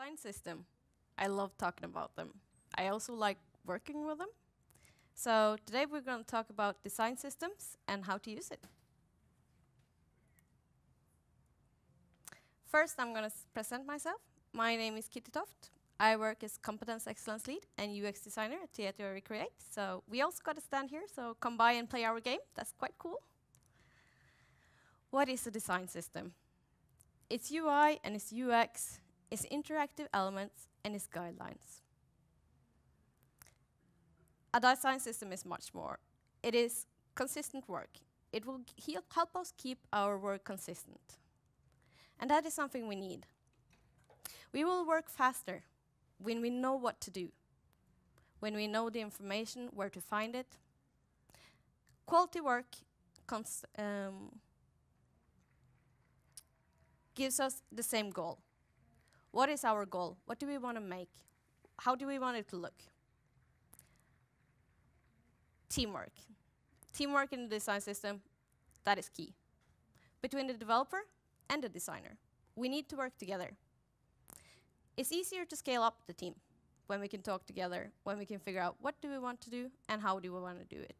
Design system. I love talking about them. I also like working with them. So today we're going to talk about design systems and how to use it. First, I'm going to present myself. My name is Kitty Toft. I work as Competence Excellence Lead and UX Designer at Tietoevry Recreate. So we also got a stand here, so come by and play our game. That's quite cool. What is a design system? It's UI and it's UX, it's interactive elements, and it's guidelines. A design system is much more. It is consistent work. It will help us keep our work consistent. And that is something we need. We will work faster when we know what to do, when we know the information, where to find it. Quality work um, gives us the same goal. What is our goal? What do we want to make? How do we want it to look? Teamwork. Teamwork in the design system, that is key. Between the developer and the designer. We need to work together. It's easier to scale up the team when we can talk together, when we can figure out what do we want to do and how do we want to do it.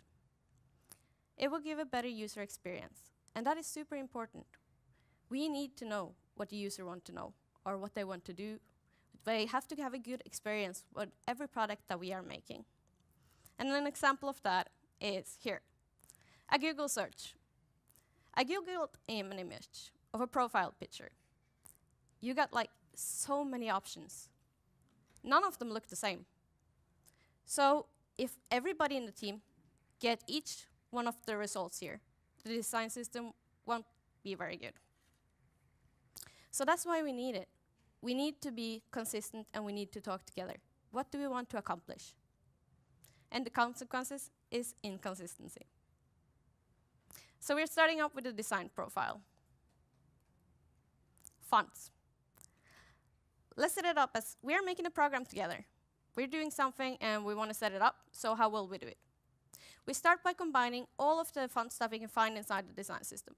It will give a better user experience, and that is super important. We need to know what the user wants to know or what they want to do. They have to have a good experience with every product that we are making. And an example of that is here. A Google search. I googled an image of a profile picture. You got like so many options. None of them look the same. So if everybody in the team get each one of the results here, the design system won't be very good. So that's why we need it. We need to be consistent and we need to talk together. What do we want to accomplish? And the consequences is inconsistency. So we're starting up with the design profile. Fonts. Let's set it up as we are making a program together. We're doing something and we want to set it up, so how will we do it? We start by combining all of the fonts stuff we can find inside the design system.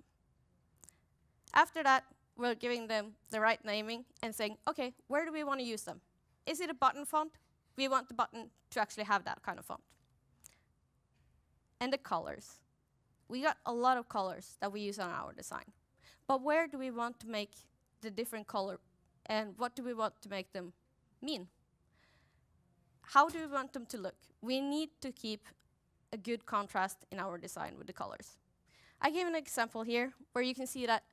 After that, we're giving them the right naming and saying, okay, where do we want to use them? Is it a button font? We want the button to actually have that kind of font. And the colors. We got a lot of colors that we use on our design. But where do we want to make the different color and what do we want to make them mean? How do we want them to look? We need to keep a good contrast in our design with the colors. I gave an example here where you can see that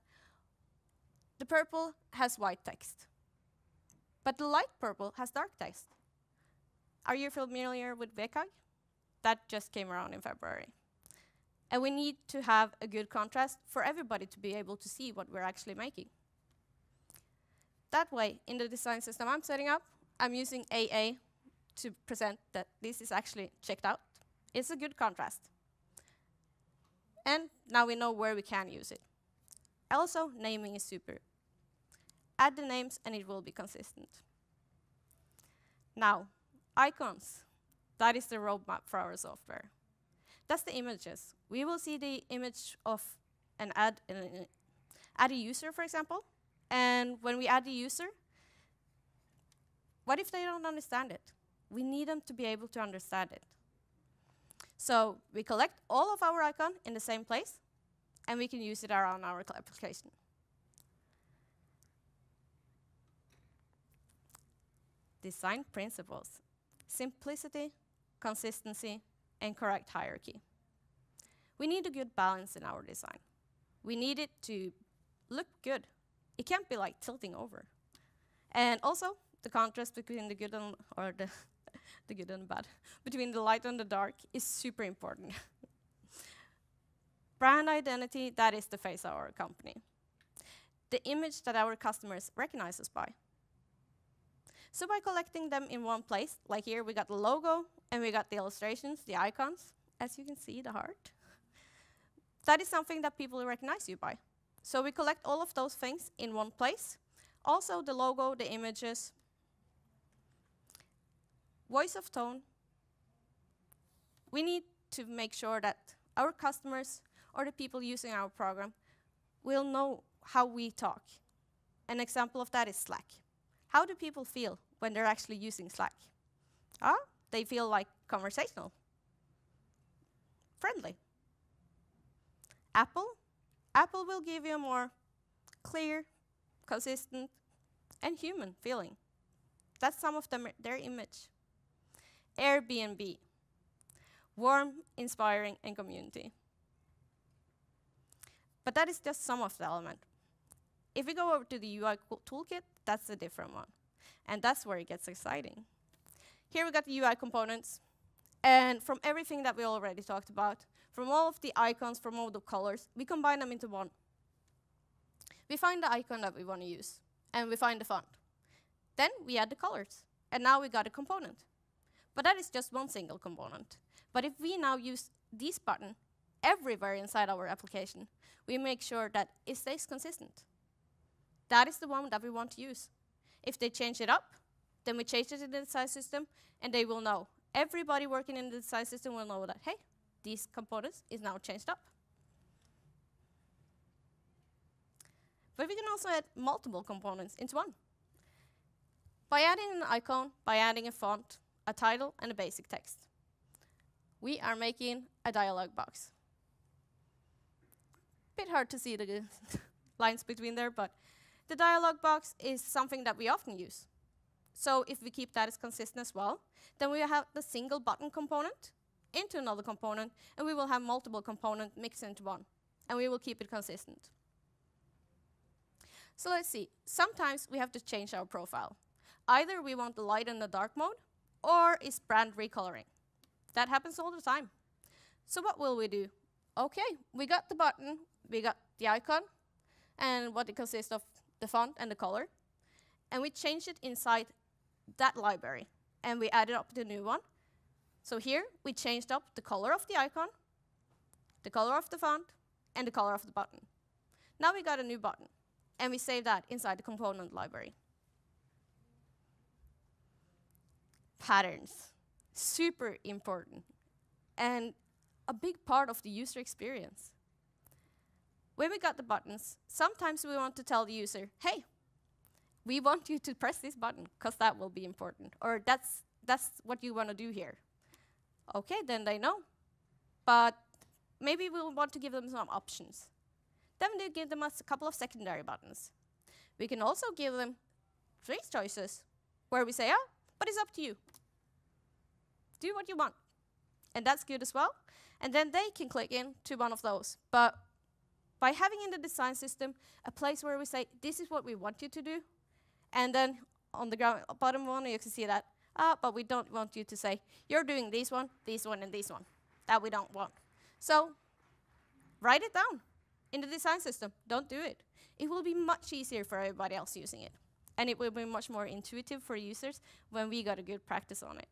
the purple has white text, but the light purple has dark text. Are you familiar with WCAG? That just came around in February. And we need to have a good contrast for everybody to be able to see what we're actually making. That way, in the design system I'm setting up, I'm using AA to present that this is actually checked out. It's a good contrast. And now we know where we can use it. Also, naming is super. Add the names and it will be consistent. Now, icons. That is the roadmap for our software. That's the images. We will see the image of an ad, uh, add a user, for example, and when we add the user, what if they don't understand it? We need them to be able to understand it. So we collect all of our icon in the same place, and we can use it around our application. Design principles. Simplicity, consistency, and correct hierarchy. We need a good balance in our design. We need it to look good it can't be like tilting over. And also, the contrast between the good and, or the, the good and bad, between the light and the dark is super important. Brand identity, that is the face of our company. The image that our customers recognize us by. So by collecting them in one place, like here we got the logo and we got the illustrations, the icons, as you can see, the heart. That is something that people recognize you by. So we collect all of those things in one place. Also the logo, the images, voice of tone. We need to make sure that our customers or the people using our program will know how we talk. An example of that is Slack. How do people feel when they're actually using Slack? Ah, they feel like conversational, friendly. Apple, Apple will give you a more clear, consistent, and human feeling. That's some of them, their image. Airbnb, warm, inspiring, and community. But that is just some of the element. If we go over to the UI toolkit, that's a different one. And that's where it gets exciting. Here we got the UI components. And from everything that we already talked about, from all of the icons, from all the colors, we combine them into one. We find the icon that we want to use, and we find the font. Then we add the colors, and now we got a component. But that is just one single component. But if we now use this button everywhere inside our application, we make sure that it stays consistent. That is the one that we want to use. If they change it up, then we change it in the design system, and they will know. Everybody working in the design system will know that, hey, these components is now changed up. But we can also add multiple components into one. By adding an icon, by adding a font, a title, and a basic text, we are making a dialog box. Bit hard to see the lines between there, but the dialog box is something that we often use. So if we keep that as consistent as well, then we have the single button component into another component, and we will have multiple components mixed into one, and we will keep it consistent. So let's see. Sometimes we have to change our profile. Either we want the light and the dark mode, or is brand recoloring. That happens all the time. So what will we do? Okay, we got the button, we got the icon, and what it consists of the font and the color, and we change it inside that library, and we added up the new one. So here, we changed up the color of the icon, the color of the font, and the color of the button. Now we got a new button, and we save that inside the component library. Patterns, super important, and a big part of the user experience. When we got the buttons, sometimes we want to tell the user, hey, we want you to press this button because that will be important. Or that's, that's what you want to do here. Okay, then they know. But maybe we'll want to give them some options. Then we give them a couple of secondary buttons. We can also give them three choices where we say, oh, but it's up to you. Do what you want. And that's good as well. And then they can click in to one of those. But by having in the design system a place where we say, this is what we want you to do, and then on the ground, bottom one, you can see that, ah, but we don't want you to say, you're doing this one, this one, and this one. That we don't want. So write it down in the design system. Don't do it. It will be much easier for everybody else using it. And it will be much more intuitive for users when we got a good practice on it.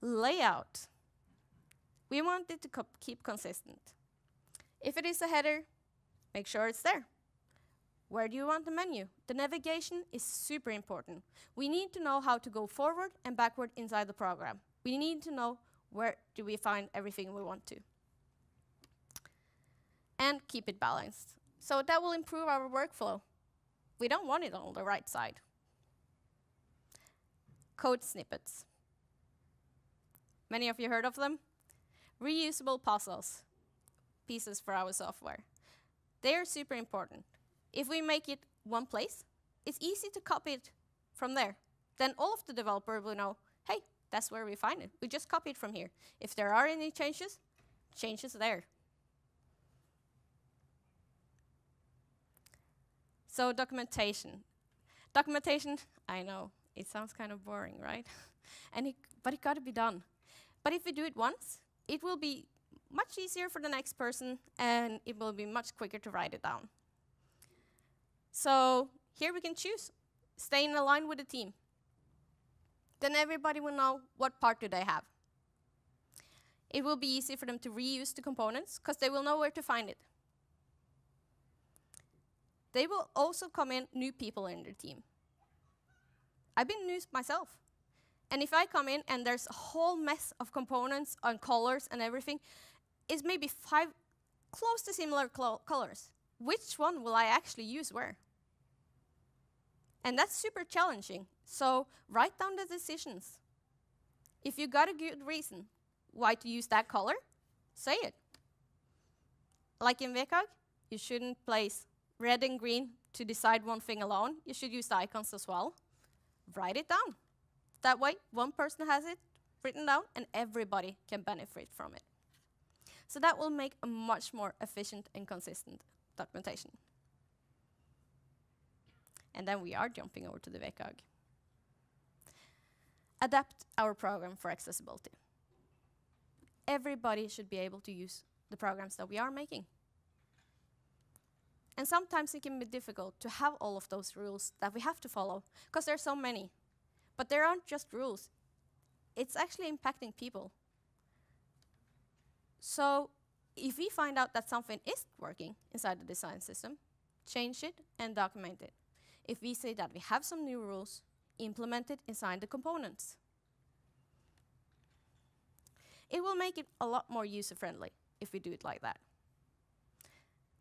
Layout. We want it to keep consistent. If it is a header, make sure it's there. Where do you want the menu? The navigation is super important. We need to know how to go forward and backward inside the program. We need to know where do we find everything we want to. And keep it balanced. So that will improve our workflow. We don't want it on the right side. Code snippets. Many of you heard of them? Reusable puzzles, pieces for our software. They are super important. If we make it one place, it's easy to copy it from there. Then all of the developer will know, hey, that's where we find it. We just copy it from here. If there are any changes, changes there. So documentation. Documentation, I know, it sounds kind of boring, right? and it, but it got to be done. But if we do it once, it will be much easier for the next person, and it will be much quicker to write it down. So here we can choose, stay in line with the team. Then everybody will know what part do they have. It will be easy for them to reuse the components because they will know where to find it. They will also come in new people in their team. I've been new myself. And if I come in and there's a whole mess of components and colors and everything, it's maybe five close to similar colors which one will I actually use where? And that's super challenging. So write down the decisions. If you got a good reason why to use that color, say it. Like in WCAG, you shouldn't place red and green to decide one thing alone. You should use the icons as well. Write it down. That way, one person has it written down and everybody can benefit from it. So that will make a much more efficient and consistent documentation. And then we are jumping over to the WCAG. Adapt our program for accessibility. Everybody should be able to use the programs that we are making. And sometimes it can be difficult to have all of those rules that we have to follow, because there are so many. But there aren't just rules, it's actually impacting people. So if we find out that something is working inside the design system, change it and document it. If we say that we have some new rules, implement it inside the components. It will make it a lot more user-friendly if we do it like that.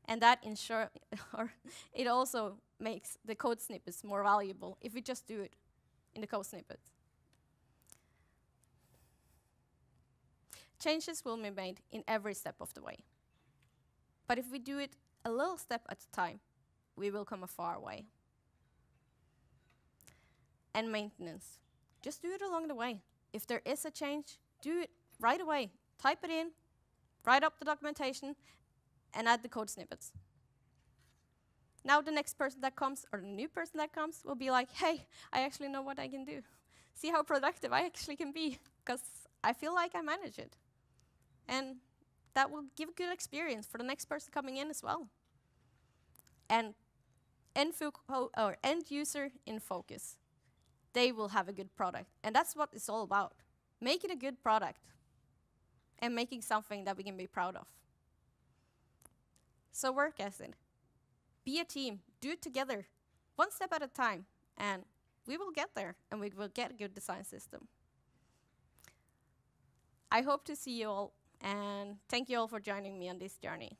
And that ensure or it also makes the code snippets more valuable if we just do it in the code snippets. Changes will be made in every step of the way. But if we do it a little step at a time, we will come a far way. And maintenance. Just do it along the way. If there is a change, do it right away. Type it in, write up the documentation, and add the code snippets. Now the next person that comes, or the new person that comes, will be like, hey, I actually know what I can do. See how productive I actually can be, because I feel like I manage it. And that will give a good experience for the next person coming in as well. And end, or end user in focus. They will have a good product. And that's what it's all about. Making a good product and making something that we can be proud of. So work as it. Be a team. Do it together. One step at a time. And we will get there and we will get a good design system. I hope to see you all and thank you all for joining me on this journey.